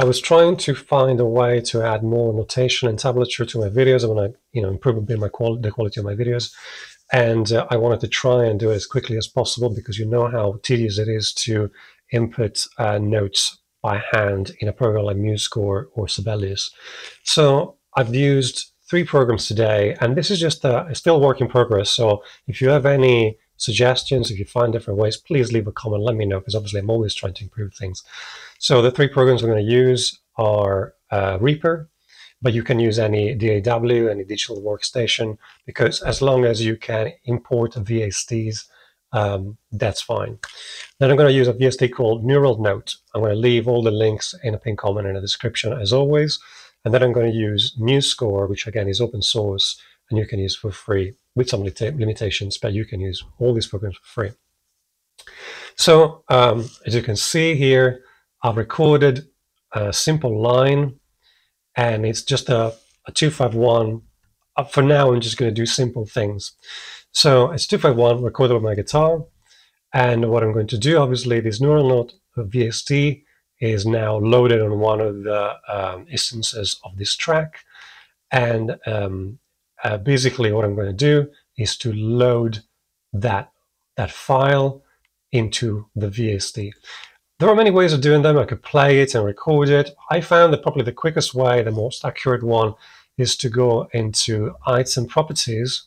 I was trying to find a way to add more notation and tablature to my videos. I want to, you know, improve a bit my quality, the quality of my videos, and uh, I wanted to try and do it as quickly as possible because you know how tedious it is to input uh, notes by hand in a program like MuseScore or Sibelius. So I've used three programs today, and this is just a, a still work in progress. So if you have any suggestions, if you find different ways, please leave a comment. Let me know because obviously I'm always trying to improve things. So the three programs we're going to use are uh, Reaper, but you can use any DAW, any digital workstation, because as long as you can import VSTs, um, that's fine. Then I'm going to use a VST called NeuralNote. I'm going to leave all the links in a pinned comment in the description as always. And then I'm going to use MuseScore, which again is open source and you can use for free with some limitations, but you can use all these programs for free. So um, as you can see here, I've recorded a simple line and it's just a, a 251. Uh, for now, I'm just going to do simple things. So it's 251 recorded on my guitar. And what I'm going to do, obviously, this NeuralNote VST is now loaded on one of the um, instances of this track. And um, uh, basically what I'm going to do is to load that, that file into the VST. There are many ways of doing them. I could play it and record it. I found that probably the quickest way, the most accurate one, is to go into item properties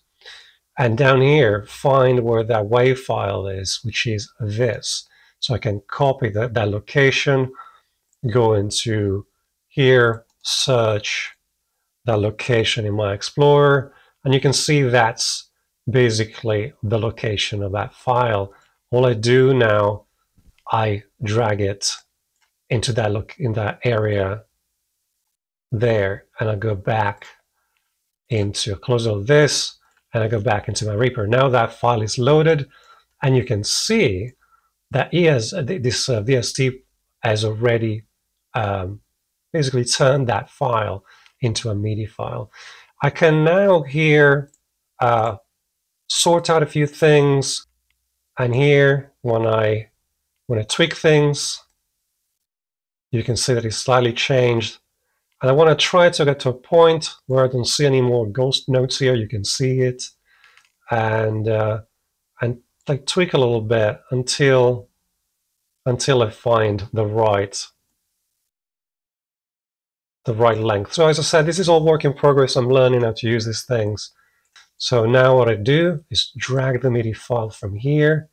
and down here find where that WAV file is, which is this. So I can copy that, that location, go into here, search that location in my Explorer, and you can see that's basically the location of that file. All I do now, I drag it into that look in that area there, and I go back into close all this, and I go back into my Reaper. Now that file is loaded, and you can see that he has this uh, VST has already um, basically turned that file into a MIDI file. I can now here uh, sort out a few things, and here when I when I tweak things, you can see that it's slightly changed. And I want to try to get to a point where I don't see any more ghost notes here. You can see it, and uh, and like tweak a little bit until until I find the right the right length. So as I said, this is all work in progress. I'm learning how to use these things. So now what I do is drag the MIDI file from here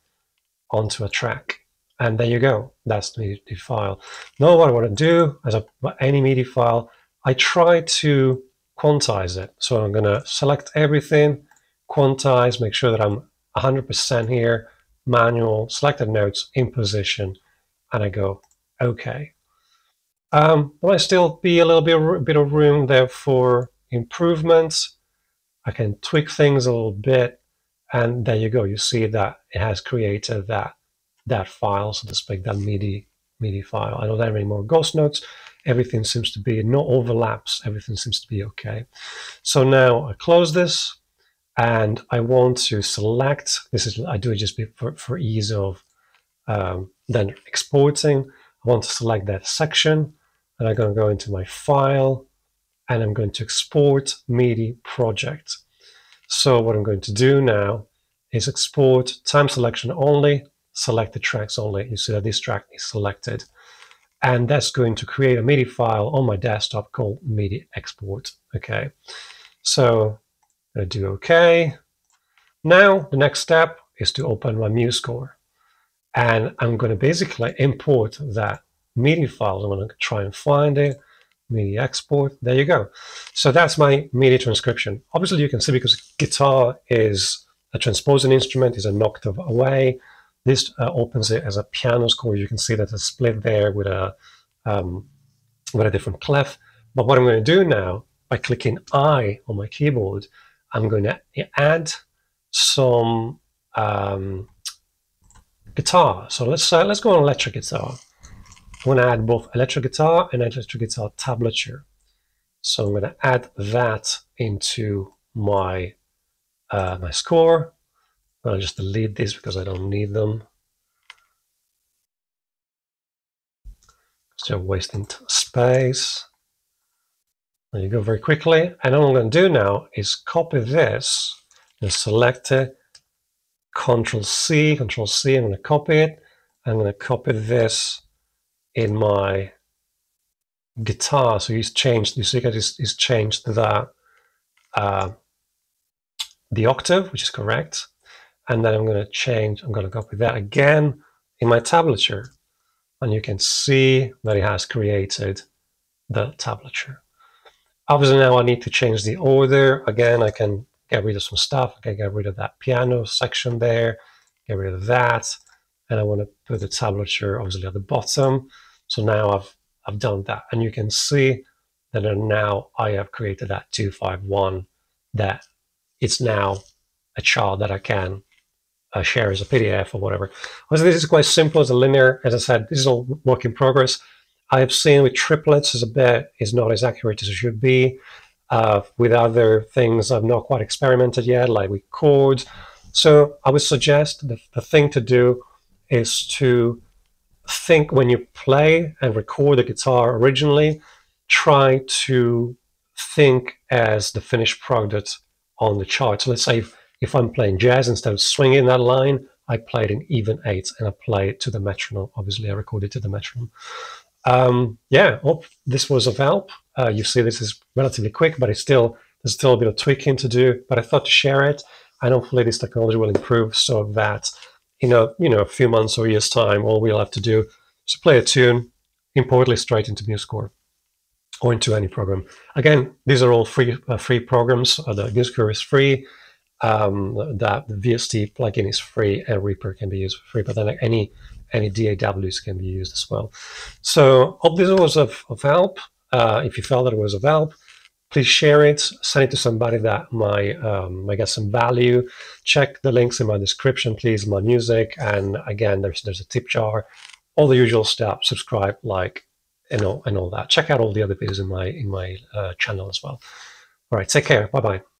onto a track. And there you go. That's the MIDI file. Now what I want to do, as a, any MIDI file, I try to quantize it. So I'm going to select everything, quantize, make sure that I'm 100% here, manual, selected notes in position, and I go, okay. Um, there might still be a little bit, a bit of room there for improvements. I can tweak things a little bit, and there you go. You see that it has created that that file, so to speak, that MIDI MIDI file. I don't have any more ghost notes. Everything seems to be no overlaps. Everything seems to be okay. So now I close this, and I want to select. This is I do it just for for ease of um, then exporting. I want to select that section and I'm going to go into my file and I'm going to export MIDI project. So what I'm going to do now is export time selection only, select the tracks only. You see that this track is selected. And that's going to create a MIDI file on my desktop called MIDI export. Okay, so to do OK. Now the next step is to open my MuseScore. And I'm going to basically import that MIDI files. I'm going to try and find it. MIDI export. There you go. So that's my MIDI transcription. Obviously, you can see because guitar is a transposing instrument, is an octave away. This uh, opens it as a piano score. You can see that it's split there with a um, with a different clef. But what I'm going to do now, by clicking I on my keyboard, I'm going to add some um, guitar. So let's uh, let's go on electric guitar. I'm going to add both electric guitar and electric guitar tablature. So I'm going to add that into my uh, my score. I'll just delete these because I don't need them. Still wasting space. There you go very quickly. And all I'm going to do now is copy this and select it. Control C, Control C, I'm going to copy it. I'm going to copy this in my guitar. So he's changed, you see he's, he's changed the, uh, the octave, which is correct. And then I'm going to change, I'm going to copy that again in my tablature. And you can see that it has created the tablature. Obviously now I need to change the order. Again, I can get rid of some stuff. I can get rid of that piano section there, get rid of that. And I want to put the tablature obviously at the bottom. So now I've, I've done that. And you can see that now I have created that 251 that it's now a chart that I can uh, share as a PDF or whatever. Also, this is quite simple as a linear. As I said, this is all work in progress. I have seen with triplets as a bit is not as accurate as it should be. Uh, with other things, I've not quite experimented yet, like with chords. So I would suggest the, the thing to do is to think when you play and record the guitar originally, try to think as the finished product on the chart. So let's say if I'm playing jazz, instead of swinging that line, I played in even eights and I play it to the metronome. Obviously, I recorded to the metronome. Um, yeah, hope this was a help. Uh, you see, this is relatively quick, but it's still there's still a bit of tweaking to do. But I thought to share it, and hopefully this technology will improve so that in a you know a few months or years time, all we'll have to do is play a tune, import it straight into MuseScore or into any program. Again, these are all free uh, free programs. Uh, the MuseScore is free. Um, that the VST plugin is free, and Reaper can be used for free. But then any any DAWs can be used as well. So hope this was of, of help. Uh, if you felt that it was of help, please share it, send it to somebody that might, um, might get some value. Check the links in my description, please, my music. And again, there's, there's a tip jar, all the usual stuff, subscribe, like, and all, and all that. Check out all the other videos in my, in my uh, channel as well. All right, take care. Bye-bye.